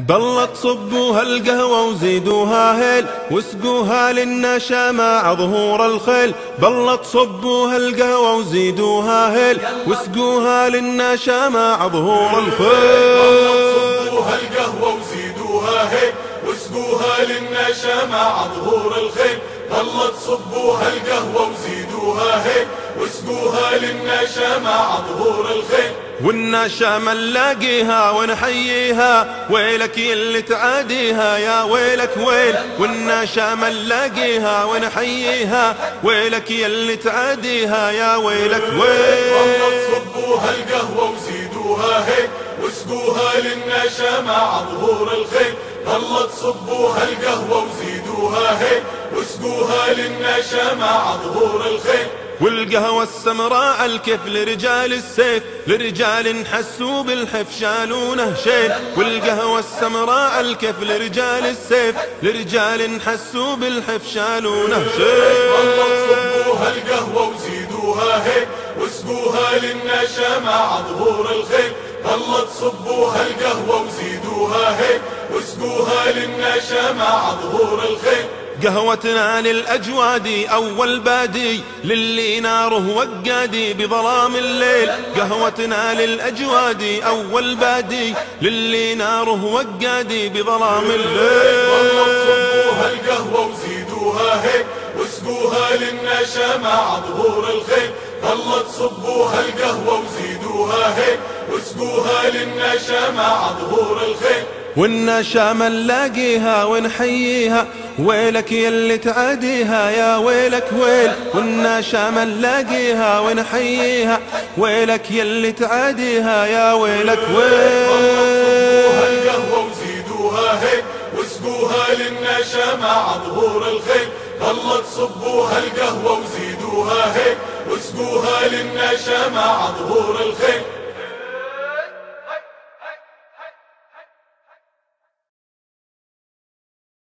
بالله تصبوها القهوة وزيدوها هيل واسقوها للنشا مع ظهور الخيل. بالله تصبوها القهوة وزيدوها هيل واسقوها للنشا مع ظهور الخيل. صبوها القهوة وزيدوها هيل واسقوها للنشا مع ظهور الخيل. بالله تصبوها القهوة وزيدوها هيل واسقوها للنشا مع ظهور الخيل. والنشا نلاقيها ونحييها ويلك اللي تعاديها يا ويلك ويل. والنشا نلاقيها ونحييها ويلك اللي تعاديها يا ويلك ويل. صبوها القهوة وزيدوها هيل واسقوها للنشا مع ظهور الخيل. والله تصبوها القهوة وزيدوها هيل واسقوها للنشا مع ظهور الخيل. والقهوة السمراء الكيف لرجال السيف لرجال حسوا بالحف شالونه شيل والقهوة السمراء الكيف لرجال السيف لرجال حسوا بالحف شالونه والله شيل صبوها القهوة وزيدوها هيل واسقوها للنشا مع ظهور الخيل والله تصبوها القهوة وزيدوها هيل واسقوها للنشا مع ظهور الخيل قهوتنا للأجوادي أول بادي للي ناره وقادي بظلام الليل. قهوتنا للأجوادي أول بادي للي ناره وقادي بظلام والله الليل صبوها القهوة وزيدوها هيل واسقوها للنشا مع ظهور الخيل والله تصبوها القهوة وزيدوها هيل واسقوها للنشا مع ظهور الخيل والنشا ما نلاقيها ونحييها. ويلك يلي تعاديها يا ويلك ويل. والنشا ما نلاقيها ونحييها. ويلك يلي تعاديها يا ويلك ويل. القهوة وزيدوها هيل واسقوها للنشا مع ظهور الخيل. والله تصبوها القهوة وزيدوها هيل واسقوها للنشا مع ظهور الخيل.